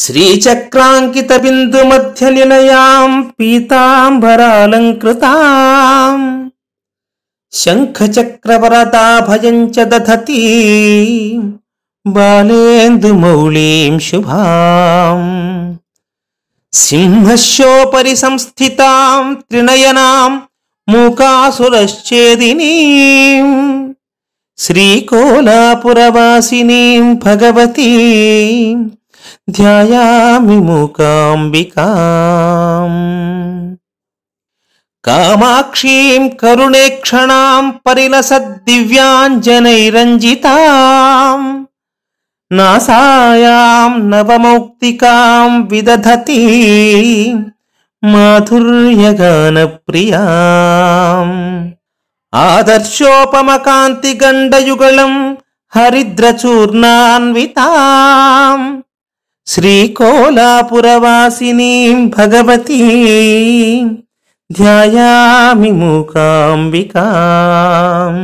श्रीचक्राङ्कितबिन्दुमध्यनिलयाम् पीताम्बरालङ्कृताम् शङ्खचक्रवरदाभयम् च दधती बालेन्दुमौलीम् शुभाम् सिंहस्योपरि संस्थिताम् त्रिनयनाम् मूकासुरश्चेदिनीम् श्रीकोलापुरवासिनीम् भगवती ध्यायामि मूकाम्बिकाम्। कामाक्षीम् करुणेक्षणाम् परिलसद्दिव्याञ्जनैरञ्जिताम् नासायाम् नवमौक्तिकाम् विदधति ఆదర్శోపమకాంతిగండయుగళం హరిద్రచూర్ణాన్వితాం. శ్రీకోలాపురవాసినీం భగవతీ. ధ్యాయామి మూకాంబికాం.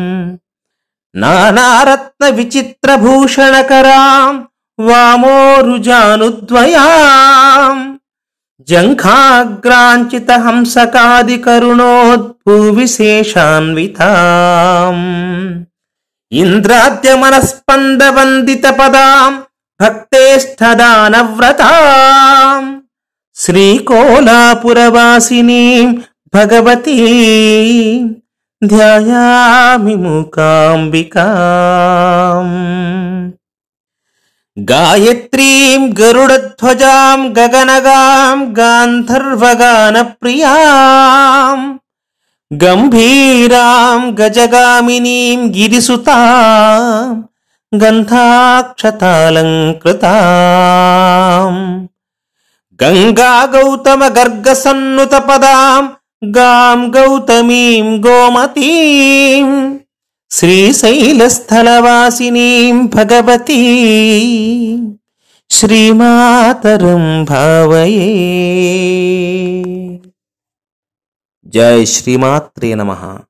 నానారత్న విచిత్రభూషణకరాం వామోరుజానుద్వయాం. जङ्घाग्राञ्चितहंसकादिकरुणोद्भूविशेषान्विताम् इन्द्राद्यमनस्पन्दवन्दितपदाम् भक्तेष्ठदानव्रताम् श्रीकोलापुरवासिनीम् भगवती ध्यायामि मूकाम्बिकाम् गायत्रीम् गरुडध्वजाम् गगनगाम् गान्धर्वगानप्रियाम् गम्भीराम् गजगामिनीम् गिरिसुताम् गन्धाक्षतालङ्कृताम् गङ्गा गौतम गर्गसन्नुतपदाम् गाम् गौतमीम् गोमतीम् श्रीशैलस्थलवासिनीम् भगवती श्रीमातरम् भावये। जय श्रीमात्रे नमः